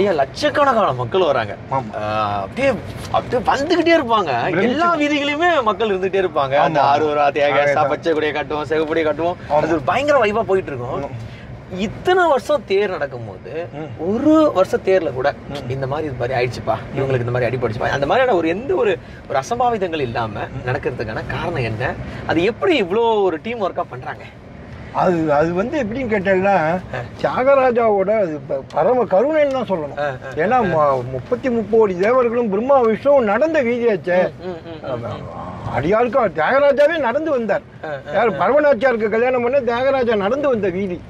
ஐயா லட்சக்கணக்கான மக்கள் வராங்க. அப்படியே அப்படியே வந்துகிட்டே இருப்பாங்க. எல்லா வீதிகளையுமே மக்கள் இருந்துகிட்டே இருப்பாங்க. அந்த தேகேசா ஆமா. பச்சை கொடியை கட்டுவோம் சிவப்பொடியை கட்டுவோம். அது ஒரு பயங்கர வைபா போயிட்டு இருக்கும். இத்தனை வருஷம் தேர் நடக்கும்போது. ஒரு வருஷம் தேர்ல கூட இந்த மாதிரி இது மாதிரி ஆயிடுச்சுப்பா இவங்களுக்கு இந்த மாதிரி அடிபடிச்சுப்பா அந்த மாதிரியான ஒரு எந்த ஒரு ஒரு அசம்பாவிதங்கள் இல்லாம நடக்கிறதுக்கான காரணம் என்ன? அது எப்படி இவ்வளோ ஒரு டீம் ஒர்க்கா பண்றாங்க? அது அது வந்து எப்படின்னு கேட்டீங்கன்னா தியாகராஜாவோட அது பரம கருணைன்னு தான் சொல்லணும். ஏன்னா முப்பத்தி முப்போடி தேவர்களும் பிரம்மா விஷ்ணுவும் நடந்த வீதியாச்சே. அடியாருக்கா தியாகராஜாவே நடந்து வந்தார். யார் பரவநாச்சியாருக்கு கல்யாணம் பண்ண தியாகராஜா நடந்து வந்த வீதி.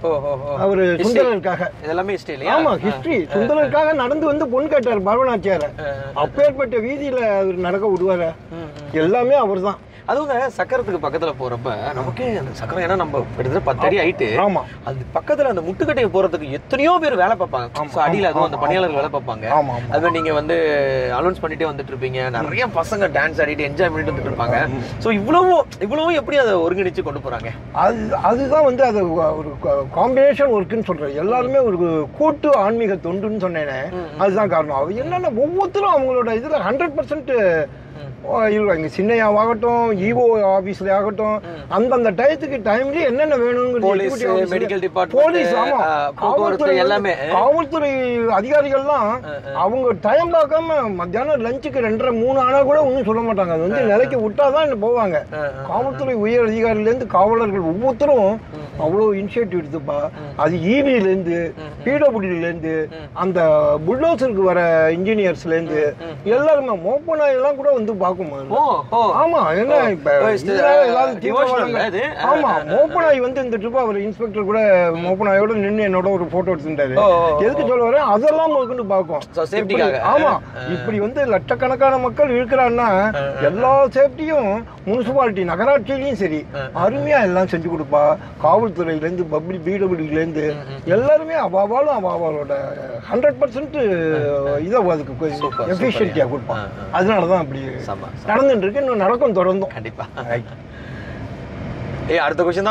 அவரு. சுந்தரருக்காக. இதெல்லாமே ஹிஸ்டரி ஆமா ஹிஸ்டரி சுந்தரருக்காக நடந்து வந்து பொன் கேட்டார் பரவநாச்சியார அப்பேற்பட்ட வீதியில அவர் நடக்க விடுவார. எல்லாமே அவர்தான். அதுவும் சக்கரத்துக்கு பக்கத்துல போறப்ப நமக்கே அந்த சக்கரம் ஏன்னா நம்ம கிட்டத்தட்ட பத்து அடி ஹைட்டு. ஆமா. அது பக்கத்துல அந்த முட்டுக்கட்டையை போறதுக்கு எத்தனையோ பேர் வேலை பார்ப்பாங்க. அடியில அதுவும் அந்த பணியாளர்கள் வேலை பார்ப்பாங்க. அது நீங்க வந்து அலௌன்ஸ் பண்ணிட்டே வந்துட்டு இருப்பீங்க. நிறைய பசங்க டான்ஸ் ஆடிட்டு என்ஜாய் பண்ணிட்டு வந்துட்டு இருப்பாங்க. சோ இவ்வளவும் இவ்வளவும் எப்படி அதை ஒருங்கிணைச்சு கொண்டு போறாங்க? அது அதுதான் வந்து அது ஒரு காம்பினேஷன் ஒர்க்குன்னு சொல்றேன். எல்லாருமே ஒரு கூட்டு ஆன்மீக தொண்டுன்னு சொன்னேனே. அதுதான் காரணம். என்னன்னா ஒவ்வொருத்தரும் அவங்களோட இதுல ஹண்ட்ரட் பர்சன்ட் இருக்காங்க சின்னையாவாகட்டும் ஈஓ ஆபீஸ்ல ஆகட்டும் அந்தந்த டயத்துக்கு டைம்ல என்னென்ன ல- மெடிக்கல் போலீஸ் ஆமா. காவல்துறை எல்லாமே. காவல்துறை அதிகாரிகள்லாம் அவங்க டைம் பார்க்காம மத்தியானம் லஞ்சுக்கு ரெண்டரை மூணு ஆனா கூட ஒன்றும் சொல்ல மாட்டாங்க. அது வந்து நிலைக்கு விட்டாதான் போவாங்க. காவல்துறை உயர் அதிகாரில இருந்து காவலர்கள் ஒவ்வொருத்தரும் அவ்வளோ இனிஷியேட்டிவ் எடுத்துப்பா. அது ஈவில இருந்து பிடபிள்யூல இருந்து அந்த புல்டோசருக்கு வர இன்ஜினியர்ஸ்ல இருந்து எல்லாருமே மோப்ப நாய் எல்லாம் கூட வந்து பார்க்கும் ஆமா என்ன இப்ப ஏதாவது? ஆமா மோப்பனாய் வந்து இந்த ட்ரிப் அவர் இன்ஸ்பெக்டர் கூட மோப்பனாயோட நின்னு என்னோட ஒரு போட்டோ எடுத்துட்டாரு. எதுக்கு சொல்ல வரேன்? அதெல்லாம் முதற்கொண்டு பார்க்கும். ஆமா இப்படி வந்து லட்சக்கணக்கான மக்கள் இருக்கிறான்னா எல்லா சேஃப்டியும் முனிசிபாலிட்டி நகராட்சியிலயும் சரி அருமையா எல்லாம் செஞ்சு கொடுப்பா. காவல்துறையில இருந்து பப்ளிக் பிடபிள்யூல இருந்து எல்லாருமே அவாவாலும் அவாவாலோட ஹண்ட்ரட் பர்சன்ட் இதை அதுக்கு super. கொடுப்பான் ஆ. அதனாலதான் அப்படி. நடந்துட்டு இருக்கு இன்னும் நடக்கும் தொடர்ந்தும் கண்டிப்பா Right. ஏய் அடுத்த கொஸ்டின்